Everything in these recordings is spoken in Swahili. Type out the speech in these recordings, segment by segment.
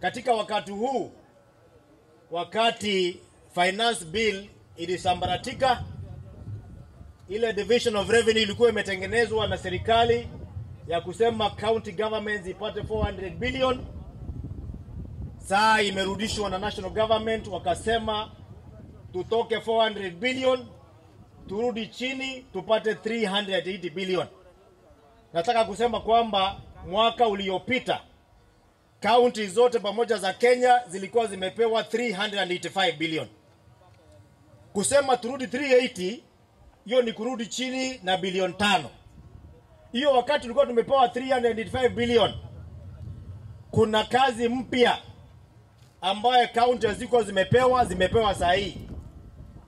katika wakati huu, wakati finance bill ilisambaratika, ile division of revenue ilikuwa imetengenezwa na serikali ya kusema county governments ipate 400 billion. Saa imerudishwa na national government, wakasema tutoke 400 billion turudi chini tupate 380 billion. Nataka kusema kwamba mwaka uliopita kaunti zote pamoja za Kenya zilikuwa zimepewa 385 billion. Kusema turudi 380, hiyo ni kurudi chini na bilioni tano. Hiyo wakati tulikuwa tumepewa 385 billion, kuna kazi mpya ambayo kaunti hazikuwa zimepewa, zimepewa saa hii.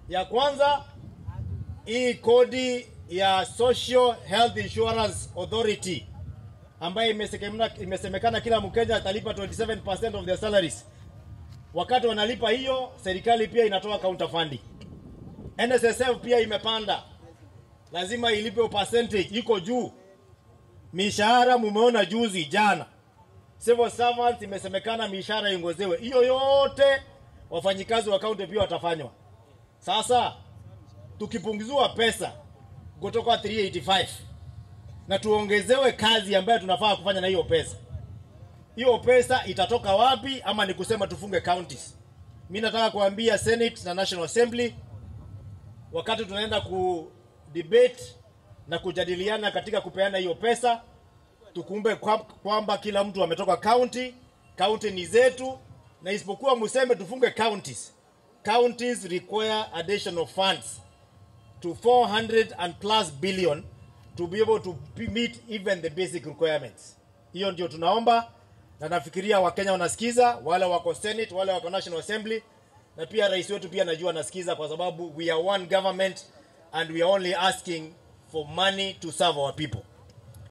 Ya kwanza hii kodi ya Social Health Insurance Authority ambayo imesemekana, kila Mkenya atalipa 27% of their salaries. Wakati wanalipa hiyo, serikali pia inatoa counter funding. NSSF pia imepanda, lazima ilipe percentage, iko juu. Mishahara mumeona juzi jana, civil servants imesemekana mishahara iongezewe. Hiyo yote wafanyikazi wa kaunti pia watafanywa. Sasa tukipunguziwa pesa kutoka 385 na tuongezewe kazi ambayo tunafaa kufanya na hiyo pesa, hiyo pesa itatoka wapi? Ama ni kusema tufunge counties? Mi nataka kuambia Senate na National Assembly, wakati tunaenda ku debate na kujadiliana katika kupeana hiyo pesa, tukumbe kwa- kwamba kila mtu ametoka county, county ni zetu, na isipokuwa museme tufunge counties. Counties require additional funds to 400 and plus billion to be able to meet even the basic requirements. Hiyo ndio tunaomba, na nafikiria Wakenya wanasikiza, wale wako Senate, wale wako National Assembly, na pia rais wetu pia najua anasikiza, kwa sababu we are one government and we are only asking for money to serve our people.